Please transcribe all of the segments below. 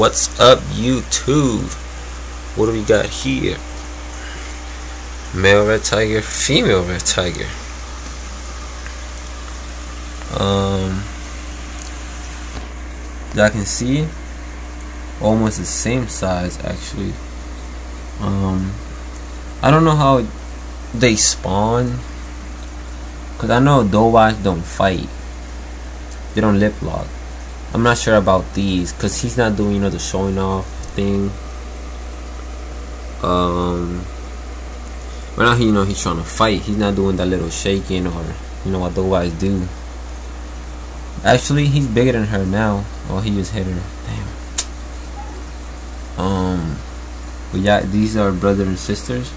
What's up, YouTube? What do we got here? Male red tiger, female red tiger. Um, y'all can see almost the same size actually. Um, I don't know how they spawn, cause I know Dovies don't fight. They don't lip lock. I'm not sure about these because he's not doing you know the showing off thing. Um, right now he you know he's trying to fight. He's not doing that little shaking or you know what those guys do. Actually, he's bigger than her now. Oh, he just hit her. Damn. Um, but yeah, these are brother and sisters.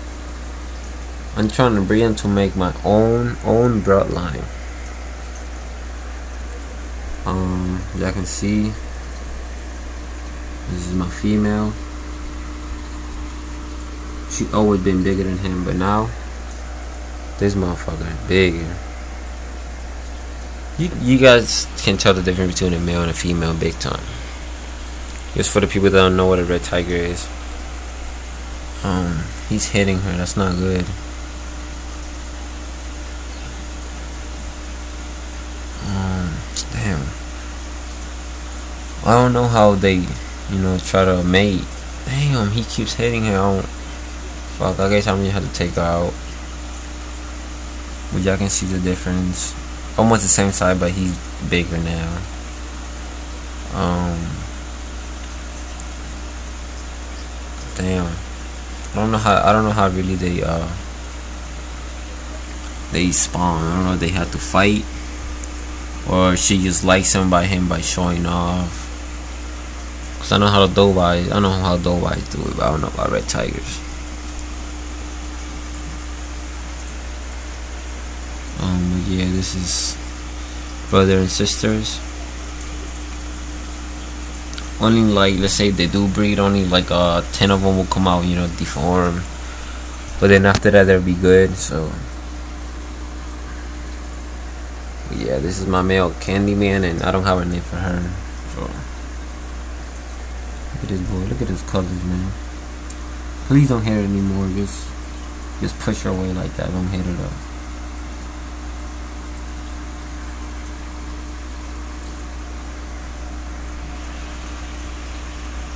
I'm trying to breed them to make my own own bloodline. Um, y'all can see, this is my female. She always been bigger than him, but now this motherfucker bigger. You you guys can tell the difference between a male and a female big time. Just for the people that don't know what a red tiger is. Um, he's hitting her. That's not good. Um, damn. I don't know how they, you know, try to mate. Damn, he keeps hitting her. I fuck, I guess I'm gonna have to take her out. But y'all can see the difference. Almost the same size, but he's bigger now. Um, damn. I don't know how. I don't know how really they uh they spawn. I don't know if they have to fight or she just likes him by him by showing off. I know how to the Dovies, I know how Dovies do it, but I don't know about red tigers. Um, yeah, this is brother and sisters. Only like let's say they do breed, only like uh ten of them will come out, you know, deformed. But then after that, they'll be good. So yeah, this is my male Candyman, and I don't have a name for her. So at this boy. Look at his colors, man. Please don't hit it anymore. Just just push her away like that. Don't hit it up.